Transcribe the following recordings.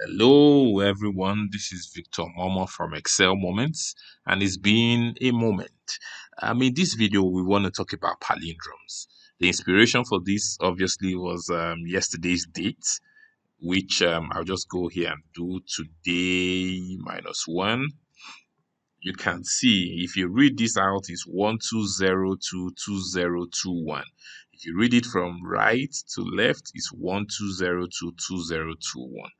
Hello, everyone. This is Victor Momo from Excel Moments, and it's been a moment. Um, in this video, we want to talk about palindromes. The inspiration for this obviously was um, yesterday's date, which um, I'll just go here and do today minus one. You can see if you read this out, it's one two zero two two zero two one. If you read it from right to left, it's one two zero two two zero two one.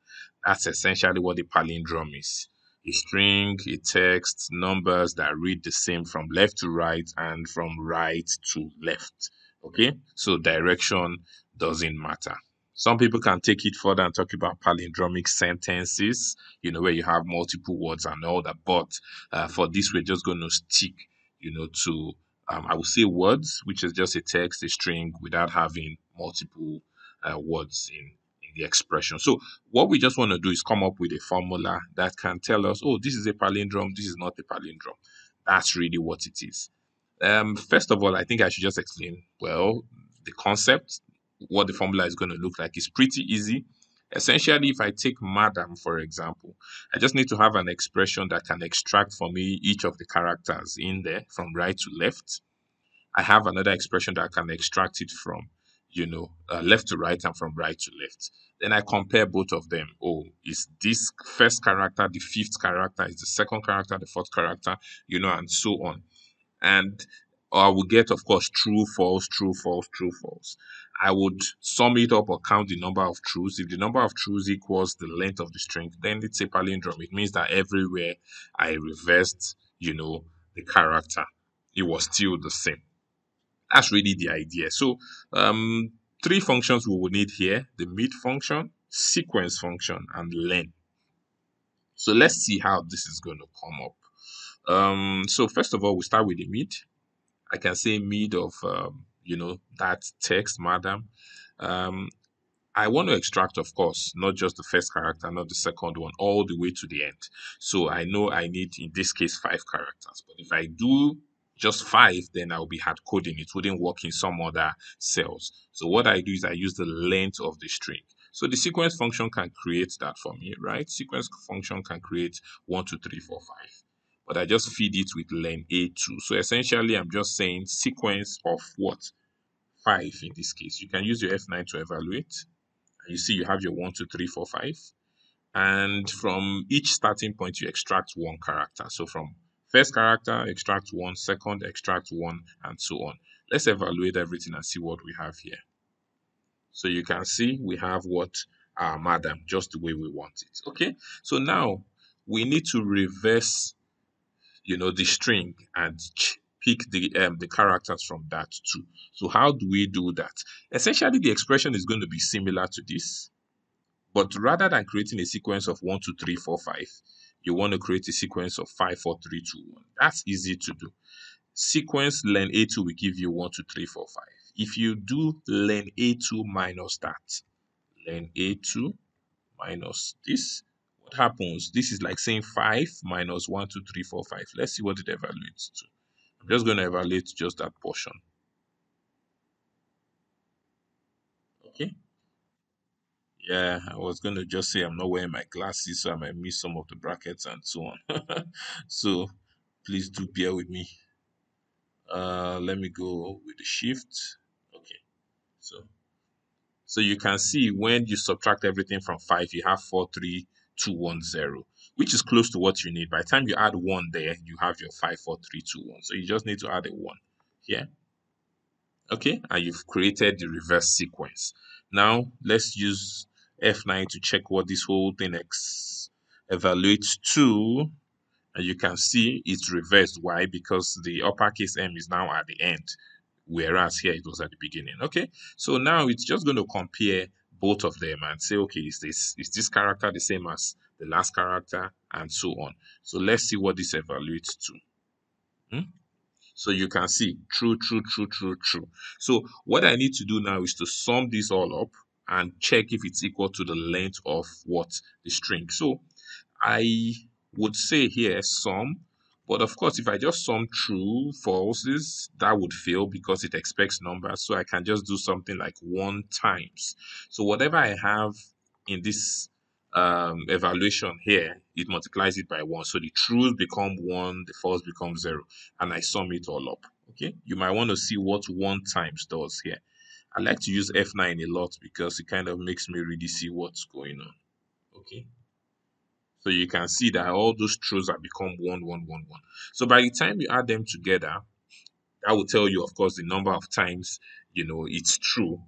That's essentially what the palindrome is. A string, a text, numbers that read the same from left to right and from right to left. Okay, so direction doesn't matter. Some people can take it further and talk about palindromic sentences, you know, where you have multiple words and all that. But uh, for this, we're just going to stick, you know, to, um, I would say words, which is just a text, a string without having multiple uh, words in the expression. So what we just want to do is come up with a formula that can tell us, oh, this is a palindrome, this is not a palindrome. That's really what it is. Um, first of all, I think I should just explain, well, the concept, what the formula is going to look like is pretty easy. Essentially, if I take madam, for example, I just need to have an expression that can extract for me each of the characters in there from right to left. I have another expression that I can extract it from you know, uh, left to right and from right to left. Then I compare both of them. Oh, is this first character the fifth character? Is the second character the fourth character? You know, and so on. And I will get, of course, true, false, true, false, true, false. I would sum it up or count the number of truths. If the number of truths equals the length of the string, then it's a palindrome. It means that everywhere I reversed, you know, the character, it was still the same. That's really the idea. So um, three functions we will need here, the mid function, sequence function, and len. So let's see how this is going to come up. Um, so first of all, we start with the mid. I can say mid of, um, you know, that text, madam. Um, I want to extract, of course, not just the first character, not the second one, all the way to the end. So I know I need, in this case, five characters. But if I do just five, then I'll be hard coding. It wouldn't work in some other cells. So what I do is I use the length of the string. So the sequence function can create that for me, right? Sequence function can create one, two, three, four, five. But I just feed it with len A2. So essentially, I'm just saying sequence of what? Five in this case. You can use your F9 to evaluate. And you see you have your one, two, three, four, five. And from each starting point, you extract one character. So from First character, extract one, second, extract one, and so on. Let's evaluate everything and see what we have here. So you can see we have what our madam, just the way we want it. Okay, so now we need to reverse, you know, the string and pick the um, the characters from that too. So how do we do that? Essentially, the expression is going to be similar to this, but rather than creating a sequence of one, two, three, four, five, you want to create a sequence of 5, 4, 3, 2, 1. That's easy to do. Sequence len A2 will give you 1, 2, 3, 4, 5. If you do len A2 minus that, len A2 minus this, what happens? This is like saying 5 minus 1, 2, 3, 4, 5. Let's see what it evaluates to. I'm just going to evaluate just that portion. Okay. Yeah, I was going to just say I'm not wearing my glasses, so I might miss some of the brackets and so on. so please do bear with me. Uh, let me go with the shift. Okay, so so you can see when you subtract everything from 5, you have 4, 3, 2, 1, 0, which is close to what you need. By the time you add 1 there, you have your 5, 4, 3, 2, 1. So you just need to add a 1 here. Okay, and you've created the reverse sequence. Now, let's use F9 to check what this whole thing ex evaluates to. And you can see it's reversed. Why? Because the uppercase M is now at the end, whereas here it was at the beginning. Okay, so now it's just going to compare both of them and say, okay, is this is this character the same as the last character, and so on. So let's see what this evaluates to. Hmm? So you can see true, true, true, true, true. So what I need to do now is to sum this all up and check if it's equal to the length of what the string. So I would say here sum, but of course, if I just sum true falses, that would fail because it expects numbers. So I can just do something like one times. So whatever I have in this um, evaluation here, it multiplies it by one. So the trues become one, the false becomes zero, and I sum it all up. Okay, you might want to see what one times does here. I like to use F9 a lot because it kind of makes me really see what's going on. Okay. So you can see that all those truths have become one, one, one, one. So by the time you add them together, that will tell you, of course, the number of times, you know, it's true.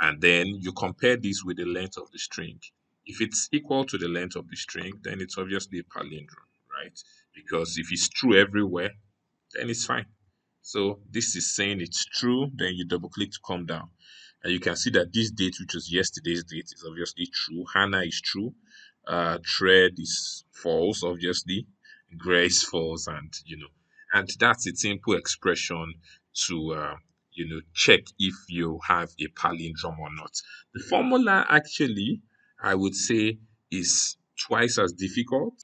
And then you compare this with the length of the string. If it's equal to the length of the string, then it's obviously a palindrome, right? Because if it's true everywhere, then it's fine. So this is saying it's true, then you double click to come down. And you can see that this date, which was yesterday's date, is obviously true. Hannah is true. Uh, thread is false, obviously. Grace false, and you know, and that's a simple expression to uh, you know check if you have a palindrome or not. The formula actually, I would say, is twice as difficult.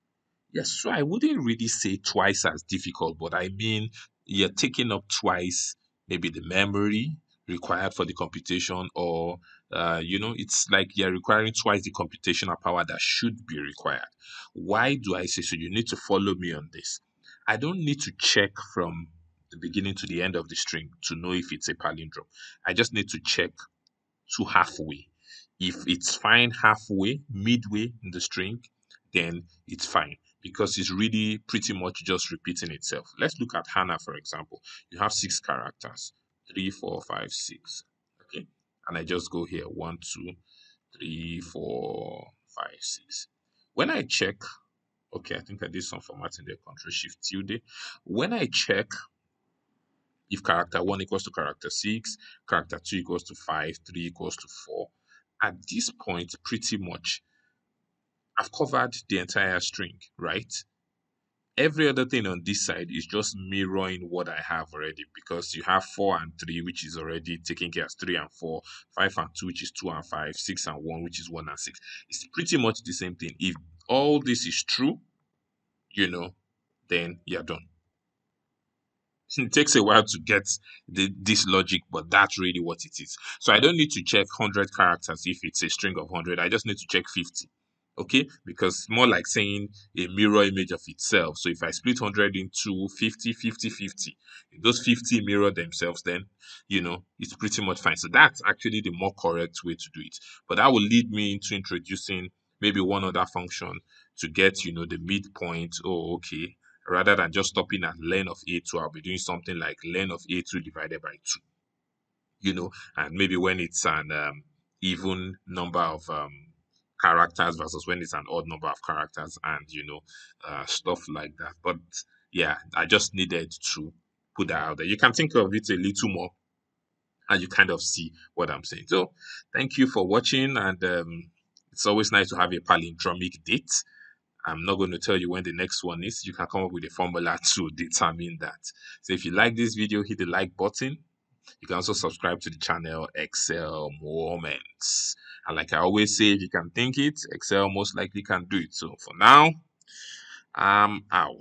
Yes, so I wouldn't really say twice as difficult, but I mean you're taking up twice maybe the memory required for the computation or uh, you know it's like you're requiring twice the computational power that should be required. Why do i say so? You need to follow me on this. I don't need to check from the beginning to the end of the string to know if it's a palindrome. I just need to check to halfway. If it's fine halfway midway in the string then it's fine because it's really pretty much just repeating itself. Let's look at Hannah, for example. You have six characters, three, four, five, six. Okay. And I just go here, one, two, three, four, five, six. When I check, okay, I think I did some formatting there, Control Shift Tilde. When I check if character 1 equals to character 6, character 2 equals to 5, 3 equals to 4, at this point, pretty much I've covered the entire string, right? Every other thing on this side is just mirroring what I have already because you have 4 and 3, which is already taking care of 3 and 4, 5 and 2, which is 2 and 5, 6 and 1, which is 1 and 6. It's pretty much the same thing. If all this is true, you know, then you're done. It takes a while to get the, this logic, but that's really what it is. So I don't need to check 100 characters if it's a string of 100. I just need to check 50 okay? Because more like saying a mirror image of itself. So if i split 100 into 50 50 50 those 50 mirror themselves then you know it's pretty much fine. So that's actually the more correct way to do it. But that will lead me into introducing maybe one other function to get you know the midpoint. Oh okay. Rather than just stopping at len of a2 i'll be doing something like len of a2 divided by 2 you know? And maybe when it's an um, even number of um, characters versus when it's an odd number of characters and you know uh, stuff like that. But yeah i just needed to put that out there. You can think of it a little more and you kind of see what i'm saying. So thank you for watching and um, it's always nice to have a palindromic date. I'm not going to tell you when the next one is. You can come up with a formula to determine that. So if you like this video hit the like button you can also subscribe to the channel Excel Moments. And like I always say, if you can think it, Excel most likely can do it. So for now, I'm out.